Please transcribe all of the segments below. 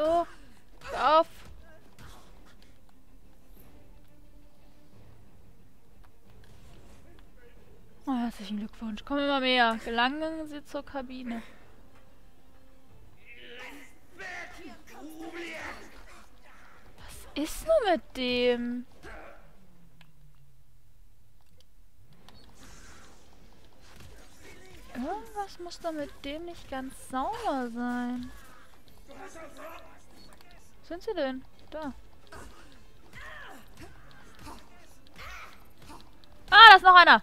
So. Auf. Oh, herzlichen Glückwunsch. Kommen immer mehr. Gelangen Sie zur Kabine. Was ist nur mit dem? Irgendwas muss da mit dem nicht ganz sauber sein. Sind sie denn? Da. Ah, da ist noch einer.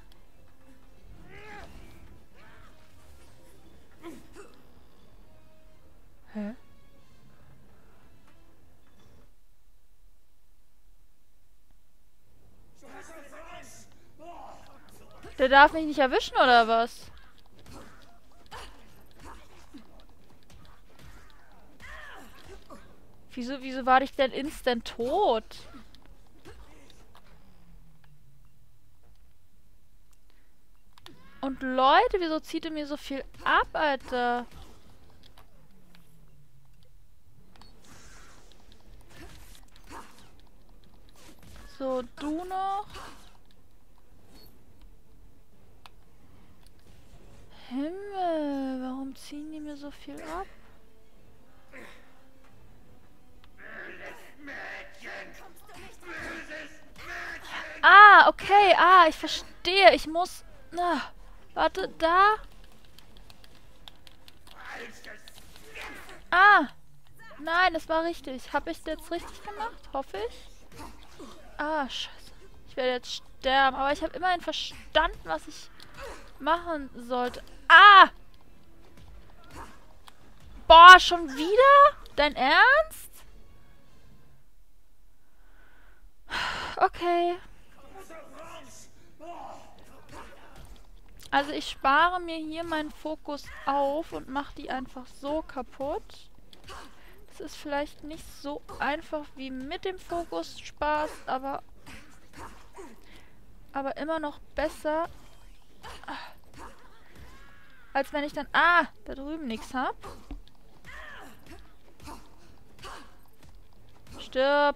Hä? Der darf mich nicht erwischen, oder was? Wieso, wieso war ich denn instant tot? Und Leute, wieso zieht ihr mir so viel ab, Alter? So, du noch. Himmel, warum ziehen die mir so viel ab? Okay. Ah, ich verstehe. Ich muss... Ah, warte, da. Ah. Nein, das war richtig. Habe ich das jetzt richtig gemacht? Hoffe ich. Ah, scheiße. Ich werde jetzt sterben. Aber ich habe immerhin verstanden, was ich machen sollte. Ah! Boah, schon wieder? Dein Ernst? Okay. Also ich spare mir hier meinen Fokus auf und mache die einfach so kaputt. Das ist vielleicht nicht so einfach wie mit dem Fokus Spaß, aber aber immer noch besser als wenn ich dann ah, da drüben nichts habe. Stirb.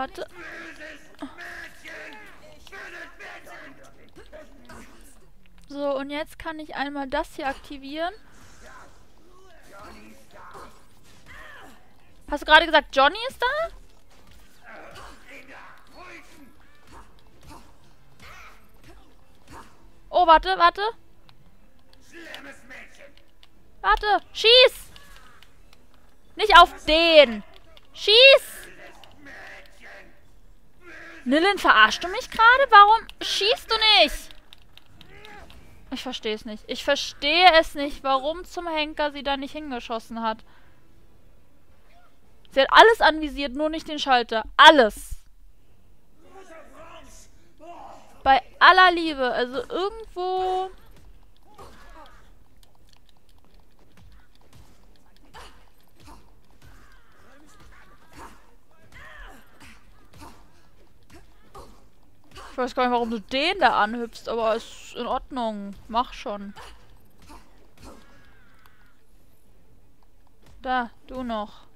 Warte. So, und jetzt kann ich einmal das hier aktivieren. Hast du gerade gesagt, Johnny ist da? Oh, warte, warte. Warte, schieß! Nicht auf den! Schieß! Nillen, verarschst du mich gerade? Warum schießt du nicht? Ich verstehe es nicht. Ich verstehe es nicht, warum zum Henker sie da nicht hingeschossen hat. Sie hat alles anvisiert, nur nicht den Schalter. Alles. Bei aller Liebe. Also irgendwo... weiß gar nicht, warum du den da anhüpfst, aber ist in Ordnung. Mach schon. Da, du noch.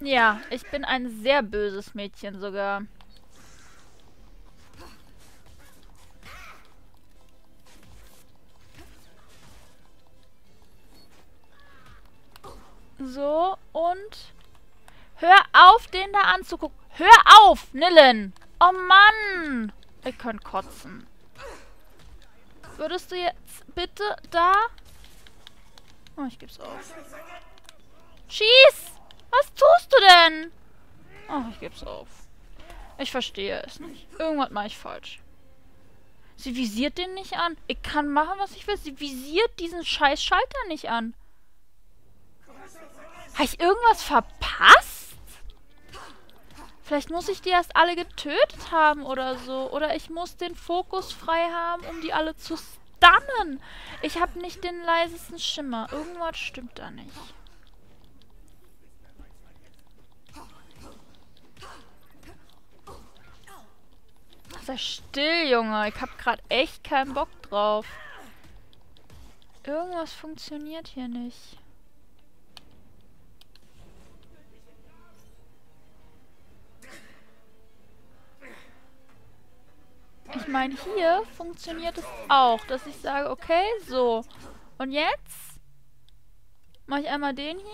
Ja, ich bin ein sehr böses Mädchen sogar. So, und... Hör auf, den da anzugucken. Hör auf, Nillen! Oh Mann! Ich könnte kotzen. Würdest du jetzt bitte da... Oh, ich geb's auf. Schieß! Was tust du denn? Oh, ich geb's auf. Ich verstehe es nicht. Irgendwas mache ich falsch. Sie visiert den nicht an. Ich kann machen, was ich will. Sie visiert diesen scheiß Schalter nicht an. Habe ich irgendwas verpasst? Vielleicht muss ich die erst alle getötet haben oder so. Oder ich muss den Fokus frei haben, um die alle zu stunnen. Ich habe nicht den leisesten Schimmer. Irgendwas stimmt da nicht. Sei still, Junge. Ich hab grad echt keinen Bock drauf. Irgendwas funktioniert hier nicht. Ich meine, hier funktioniert es auch, dass ich sage, okay, so. Und jetzt mache ich einmal den hier.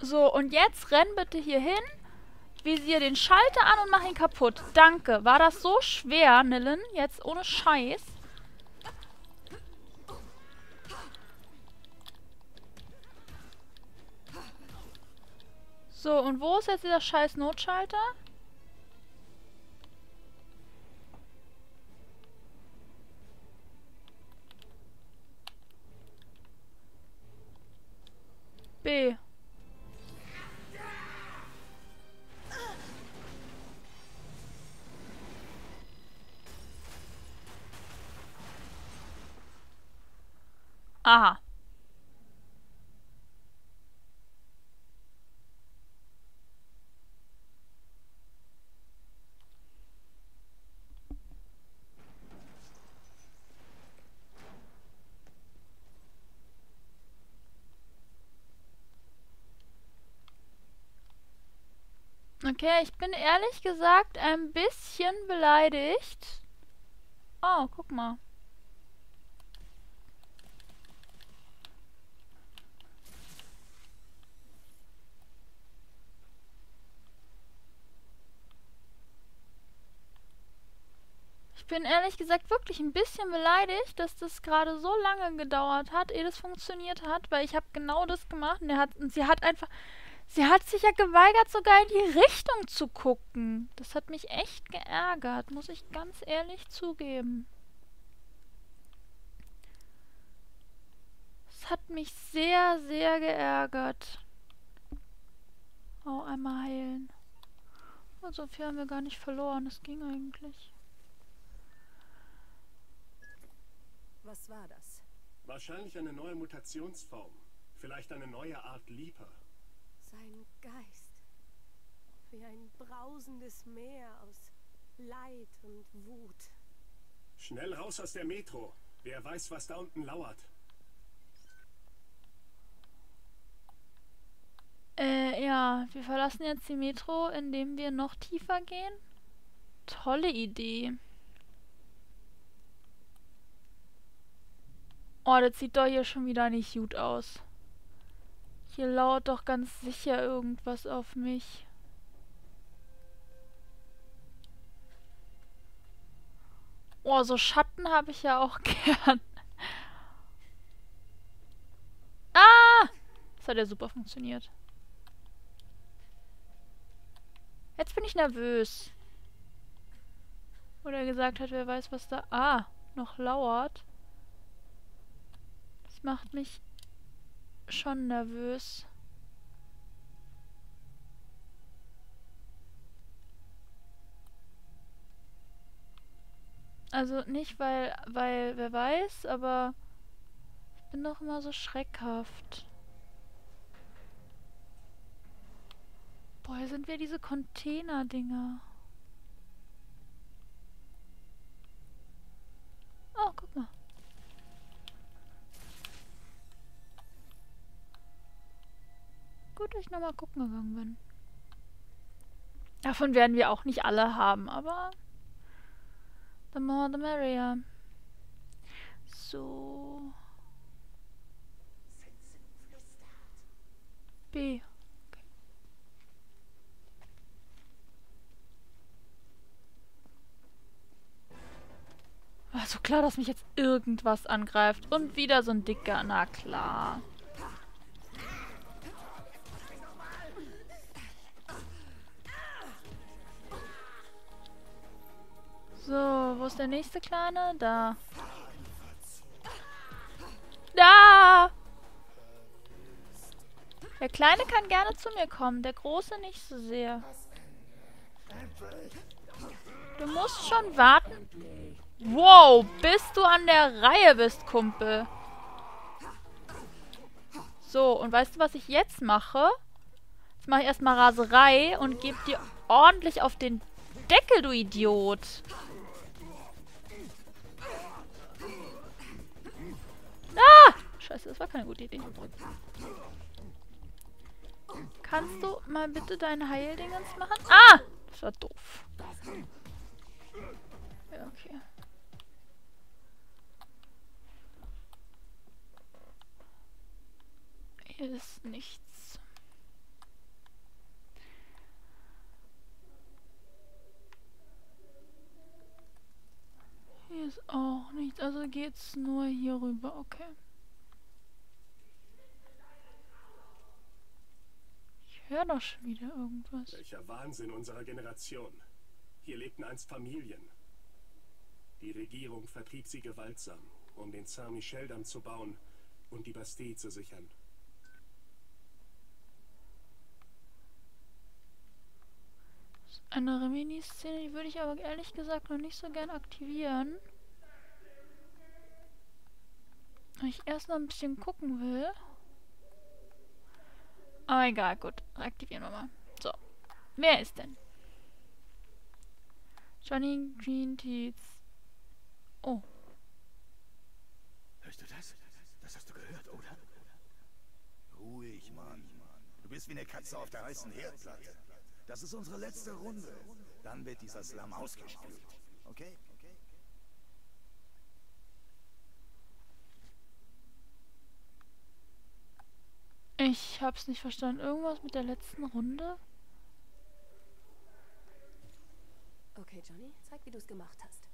So, und jetzt renn bitte hier hin Visier den Schalter an und mach ihn kaputt. Danke. War das so schwer, Nillen? Jetzt ohne Scheiß. So, und wo ist jetzt dieser scheiß Notschalter? B. Aha. Okay, ich bin ehrlich gesagt ein bisschen beleidigt. Oh, guck mal. Bin ehrlich gesagt wirklich ein bisschen beleidigt, dass das gerade so lange gedauert hat, ehe das funktioniert hat, weil ich habe genau das gemacht und, hat, und sie hat einfach, sie hat sich ja geweigert, sogar in die Richtung zu gucken. Das hat mich echt geärgert, muss ich ganz ehrlich zugeben. Das hat mich sehr, sehr geärgert. Oh, einmal heilen. Oh, so viel haben wir gar nicht verloren. Das ging eigentlich. Was war das? Wahrscheinlich eine neue Mutationsform. Vielleicht eine neue Art Leaper. Sein Geist. Wie ein brausendes Meer aus Leid und Wut. Schnell raus aus der Metro. Wer weiß, was da unten lauert. Äh, ja, wir verlassen jetzt die Metro, indem wir noch tiefer gehen. Tolle Idee. Oh, das sieht doch hier schon wieder nicht gut aus. Hier lauert doch ganz sicher irgendwas auf mich. Oh, so Schatten habe ich ja auch gern. Ah! Das hat ja super funktioniert. Jetzt bin ich nervös. Oder gesagt hat, wer weiß, was da... Ah, noch lauert. Das macht mich schon nervös. Also nicht, weil, weil, wer weiß, aber ich bin doch immer so schreckhaft. Boah, hier sind wir diese Container-Dinger. Oh, guck mal. Gut, dass ich nochmal gucken gegangen bin. Davon werden wir auch nicht alle haben, aber the more the merrier. So. B. Okay. War so klar, dass mich jetzt irgendwas angreift. Und wieder so ein dicker. Na klar. Ist der nächste Kleine? Da. Da! Der Kleine kann gerne zu mir kommen, der Große nicht so sehr. Du musst schon warten. Wow, bis du an der Reihe bist, Kumpel. So, und weißt du, was ich jetzt mache? Jetzt mache ich erstmal Raserei und gebe dir ordentlich auf den Deckel, du Idiot. Keine gute Idee. Kannst du mal bitte dein Heildingens machen? Ah! Das war doof. Ja, okay. Hier ist nichts. Hier ist auch nichts. Also geht's nur hier rüber. Okay. Höre doch schon wieder irgendwas. Welcher Wahnsinn unserer Generation. Hier lebten einst Familien. Die Regierung vertrieb sie gewaltsam, um den Saint-Michel-Damm zu bauen und die Bastille zu sichern. Eine Remini-Szene, die würde ich aber ehrlich gesagt noch nicht so gern aktivieren. Weil ich erst noch ein bisschen gucken will. Aber egal, gut. Aktivieren wir mal. So. Wer ist denn? Johnny Green Teeth. Oh. Hörst du das? Das hast du gehört, oder? Ruhig, Mann. Du bist wie eine Katze auf der heißen Herdplatte. Das ist unsere letzte Runde. Dann wird dieser Slum ausgespült. Okay? Ich hab's nicht verstanden. Irgendwas mit der letzten Runde? Okay, Johnny, zeig, wie du es gemacht hast.